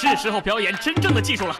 是时候表演真正的技术了。